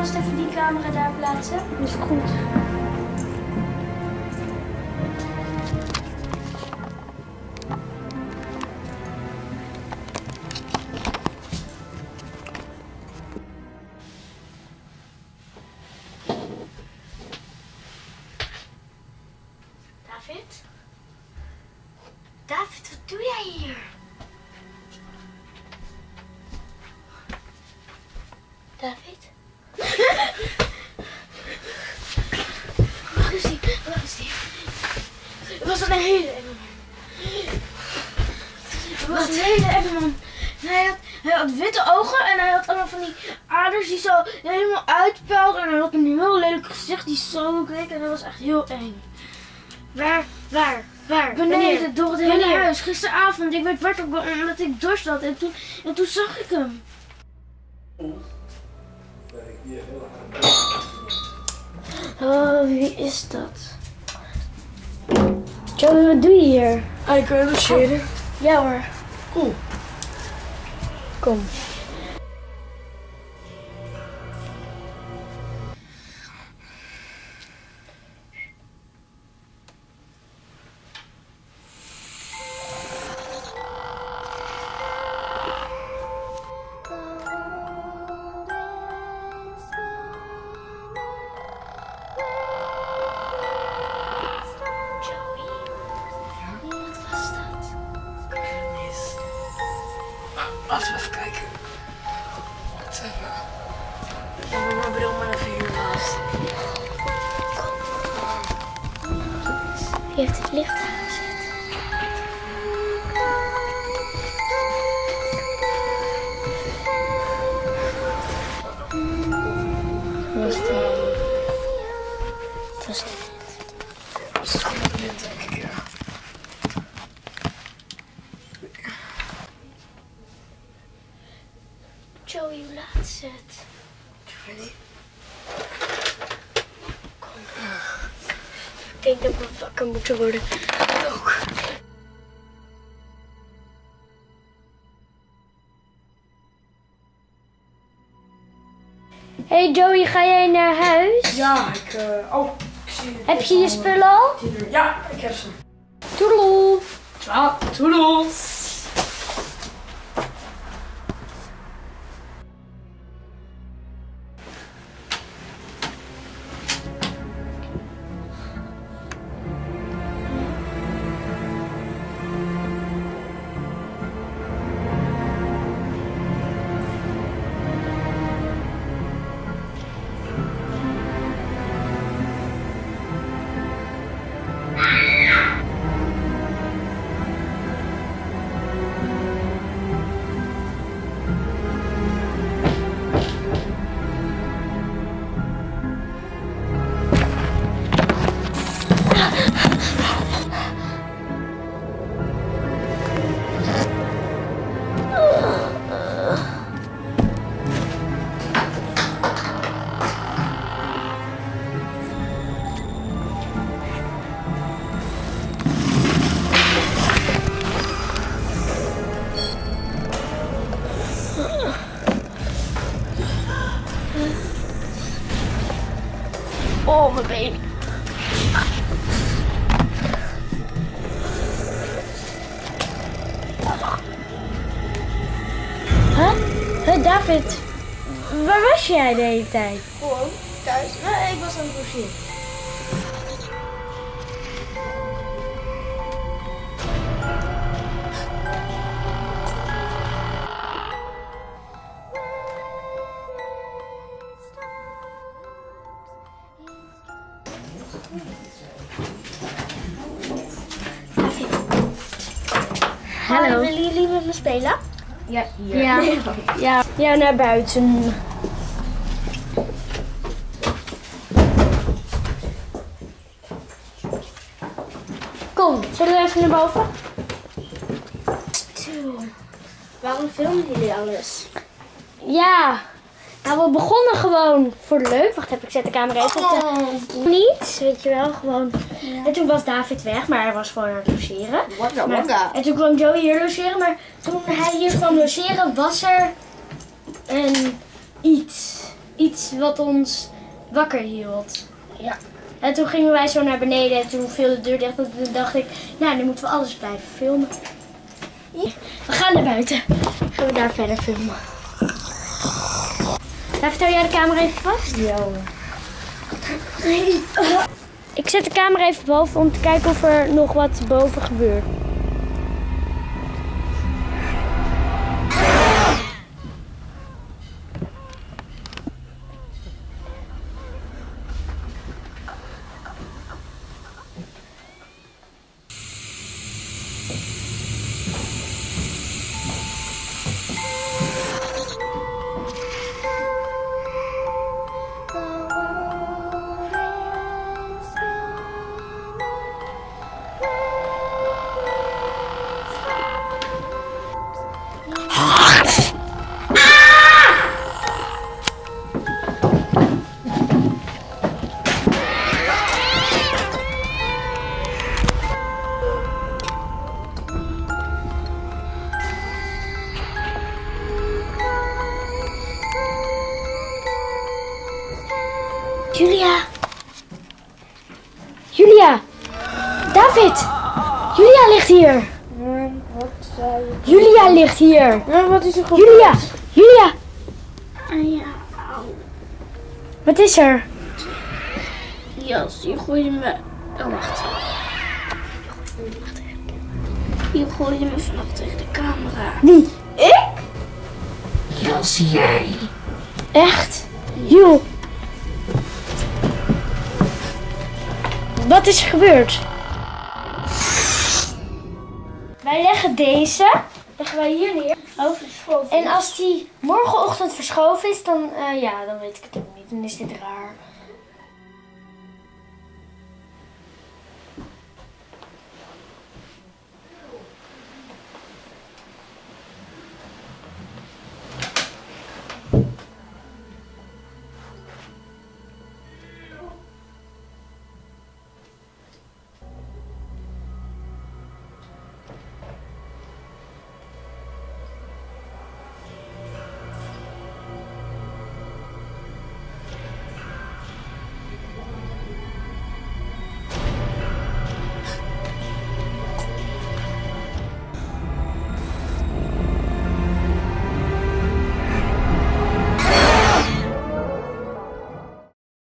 alvast even die camera daar plaatsen? Is goed. David? David, wat doe jij hier? Was een hele enge man. Het was een hele enge man. Hij had, hij had witte ogen en hij had allemaal van die aders die zo helemaal uitpuilden. En hij had een heel lelijk gezicht die zo keek en dat was echt heel eng. Waar, waar, waar? Beneden, door het hele Wanneer? huis. Gisteravond. Ik werd wakker omdat ik dorst had. En toen, en toen zag ik hem. Oh, wie is dat? Joey, wat doe je hier? Ah, ik wil logeren. Ja hoor. Cool. Kom. Laten we even kijken. Even. Ik heb mijn bril maar even hier naast. Wie heeft het licht is het? Ik denk dat we wakker moeten worden. Ook. Hey Joey, ga jij naar huis? Ja, ik... eh oh, ik zie het. Heb je je spullen al? Ja, ik heb ze. Toedeloe. Ciao, toedels. David, waar was jij de hele tijd? Gewoon thuis. Nee, ik was aan het logeren. Hallo. willen jullie met me spelen? Ja, ja. Ja, ja, naar buiten. Kom, zullen we even naar boven? Stil. Waarom filmen jullie alles? Ja. Nou, we begonnen gewoon voor leuk. Wacht even, ik zet de camera even op de... Niet, weet je wel, gewoon. En toen was David weg, maar hij was gewoon aan het logeren. Maar- en toen kwam Joey hier logeren, maar toen hij hier kwam logeren was er een iets iets wat ons wakker hield. Ja. En toen gingen wij zo naar beneden en toen viel de deur dicht. En toen dacht ik, nou, nu moeten we alles blijven filmen. We gaan naar buiten. Gaan we daar verder filmen. Daar vertel jij de camera even vast? Ja. Ik zet de camera even boven om te kijken of er nog wat boven gebeurt. Julia! David! Julia ligt hier! Wat zei je? Julia ligt hier! Wat is er gebeurd? Julia! Julia! Ah, ja. Wat is er? Jas, je gooide me... Oh, wacht. Je gooide me vannacht tegen de camera. Wie? Ik? Jas, jij. Echt? Joe. Wat is er gebeurd? Wij leggen deze, leggen wij hier neer. En als die morgenochtend verschoven is, dan, eh, ja, dan weet ik het ook niet. Dan is dit raar.